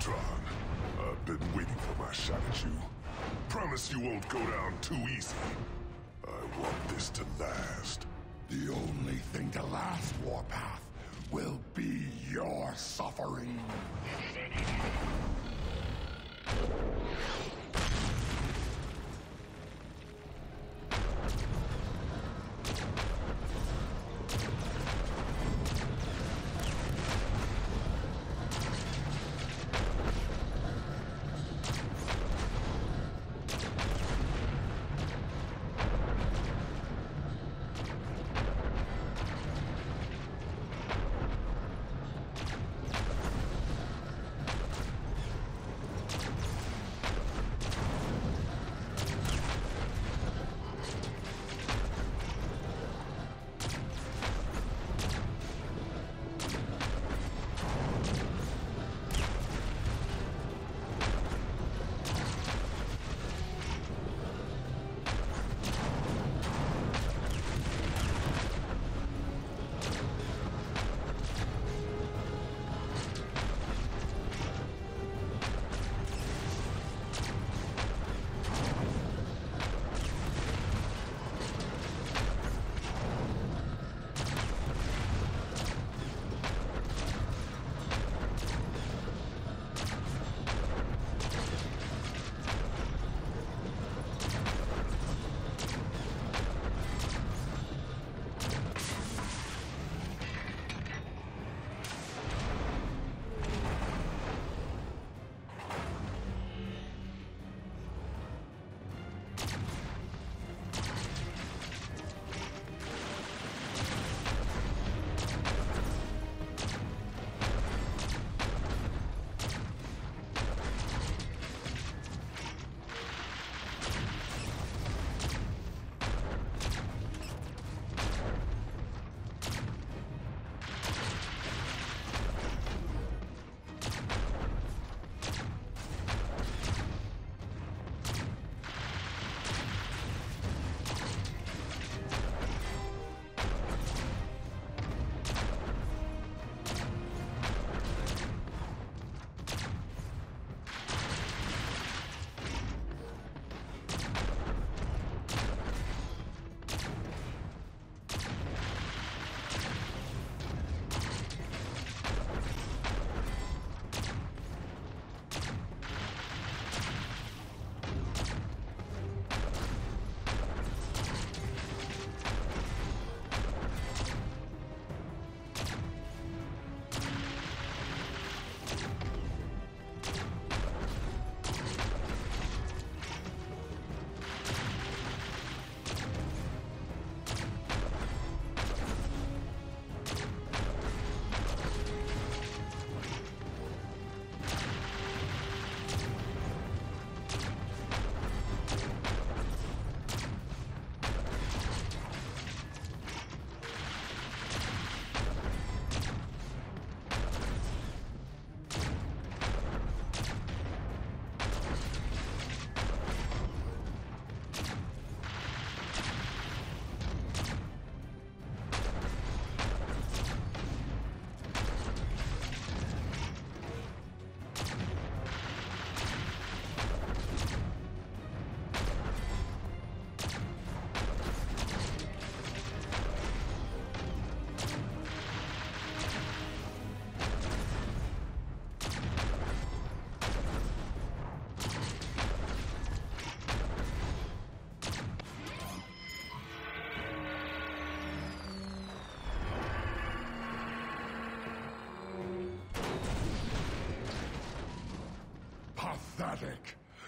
Megatron. I've been waiting for my shot at you. Promise you won't go down too easy. I want this to last. The only thing to last, Warpath, will be your suffering.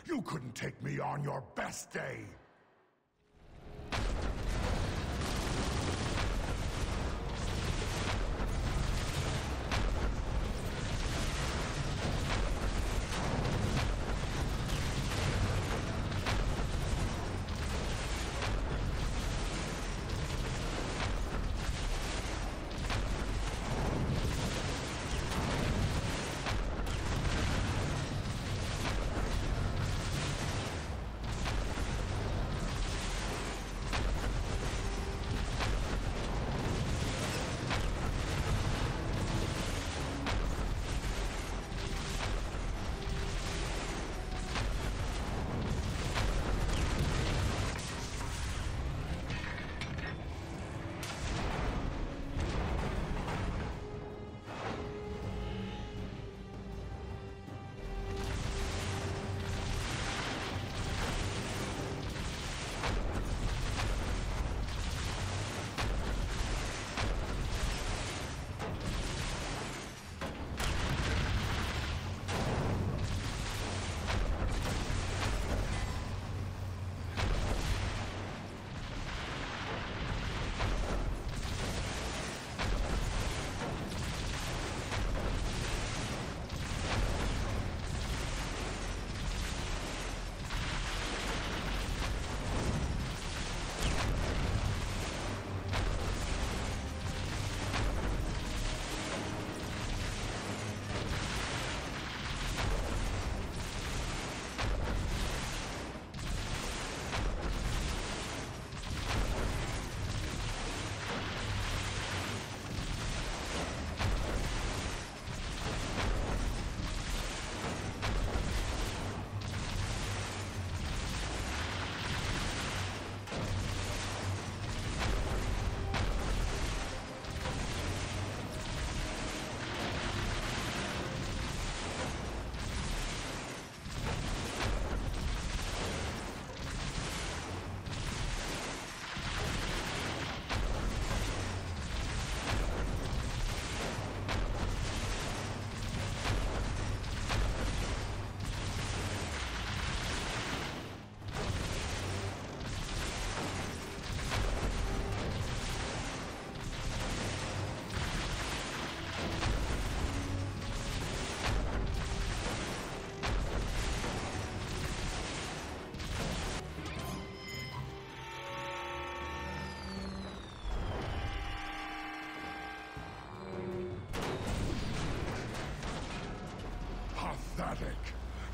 You couldn't take me on your best day!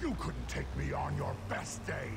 You couldn't take me on your best day.